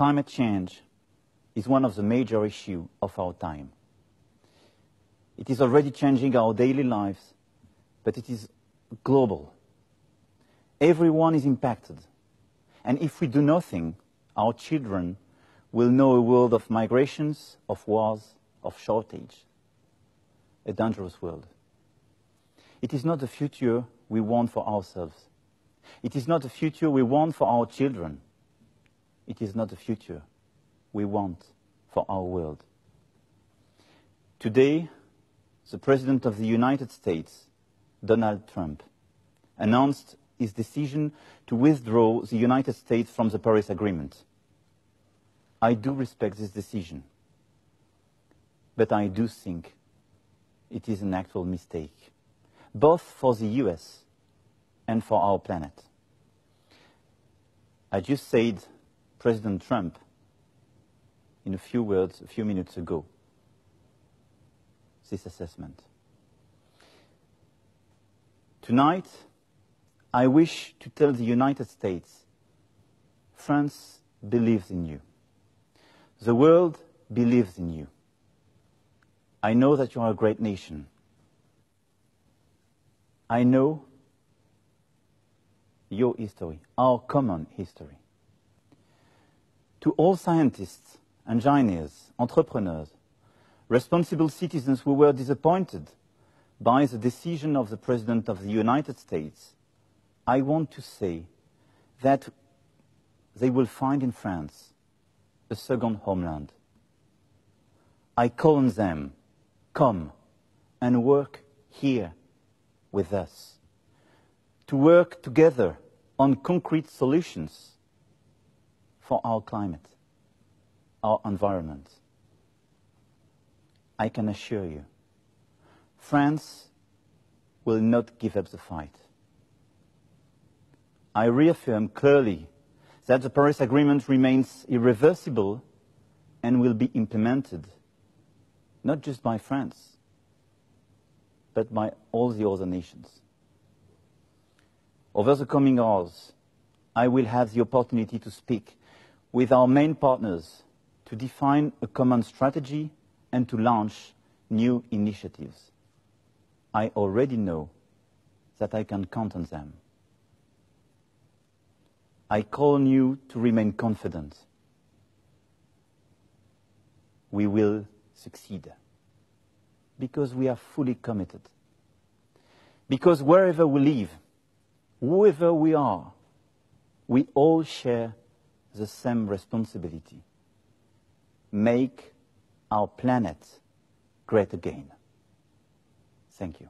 climate change is one of the major issues of our time. It is already changing our daily lives, but it is global. Everyone is impacted. And if we do nothing, our children will know a world of migrations, of wars, of shortage. A dangerous world. It is not the future we want for ourselves. It is not the future we want for our children. It is not the future we want for our world. Today, the President of the United States, Donald Trump, announced his decision to withdraw the United States from the Paris Agreement. I do respect this decision, but I do think it is an actual mistake, both for the US and for our planet. I just said President Trump in a few words a few minutes ago this assessment. Tonight, I wish to tell the United States France believes in you. The world believes in you. I know that you are a great nation. I know your history, our common history. To all scientists, engineers, entrepreneurs, responsible citizens who were disappointed by the decision of the President of the United States, I want to say that they will find in France a second homeland. I call on them, come and work here with us, to work together on concrete solutions for our climate, our environment. I can assure you, France will not give up the fight. I reaffirm clearly that the Paris Agreement remains irreversible and will be implemented not just by France, but by all the other nations. Over the coming hours, I will have the opportunity to speak with our main partners to define a common strategy and to launch new initiatives. I already know that I can count on them. I call on you to remain confident. We will succeed because we are fully committed. Because wherever we live, whoever we are, we all share the same responsibility. Make our planet great again. Thank you.